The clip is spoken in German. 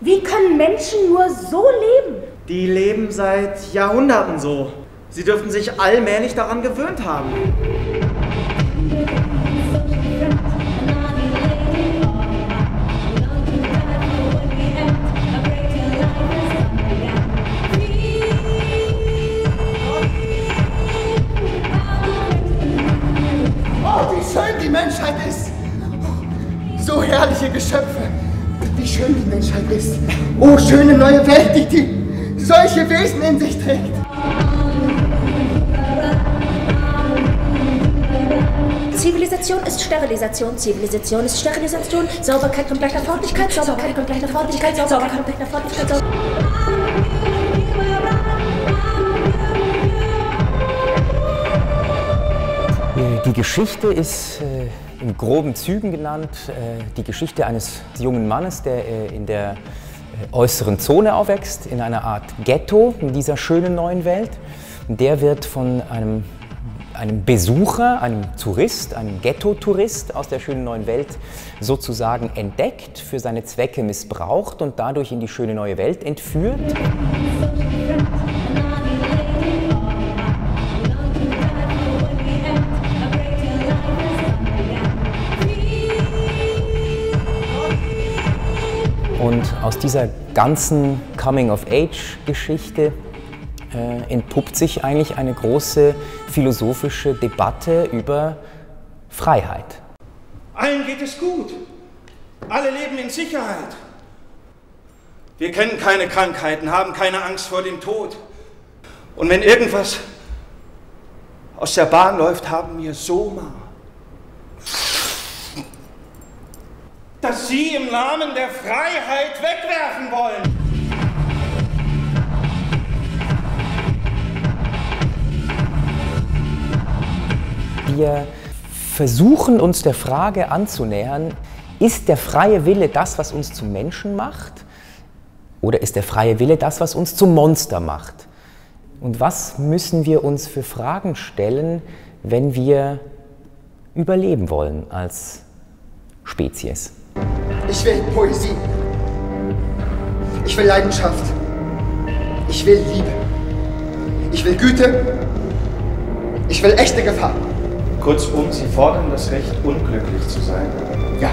Wie können Menschen nur so leben? Die leben seit Jahrhunderten so. Sie dürften sich allmählich daran gewöhnt haben. Oh, wie schön die Menschheit ist! So herrliche Geschöpfe! Wie schön die Menschheit ist! Oh, schöne neue Welt, die, die solche Wesen in sich trägt! Zivilisation ist Sterilisation, Zivilisation ist Sterilisation, Sauberkeit kommt gleich nach Freundlichkeit, Sauberkeit kommt gleich nach Freundlichkeit, Sauberkeit kommt gleich nach Freundlichkeit. Die Geschichte ist äh, in groben Zügen genannt äh, die Geschichte eines jungen Mannes, der äh, in der äh, äußeren Zone aufwächst, in einer Art Ghetto in dieser schönen neuen Welt. Der wird von einem, einem Besucher, einem Tourist, einem Ghetto-Tourist aus der schönen neuen Welt sozusagen entdeckt, für seine Zwecke missbraucht und dadurch in die schöne neue Welt entführt. Und aus dieser ganzen Coming-of-Age-Geschichte äh, entpuppt sich eigentlich eine große philosophische Debatte über Freiheit. Allen geht es gut. Alle leben in Sicherheit. Wir kennen keine Krankheiten, haben keine Angst vor dem Tod. Und wenn irgendwas aus der Bahn läuft, haben wir Soma. Das Sie im Namen der Freiheit wegwerfen wollen. Wir versuchen uns der Frage anzunähern, ist der freie Wille das, was uns zum Menschen macht? Oder ist der freie Wille das, was uns zum Monster macht? Und was müssen wir uns für Fragen stellen, wenn wir überleben wollen als Spezies? Ich will Poesie. Ich will Leidenschaft. Ich will Liebe. Ich will Güte. Ich will echte Gefahr. Kurzum, Sie fordern das Recht, unglücklich zu sein. Ja.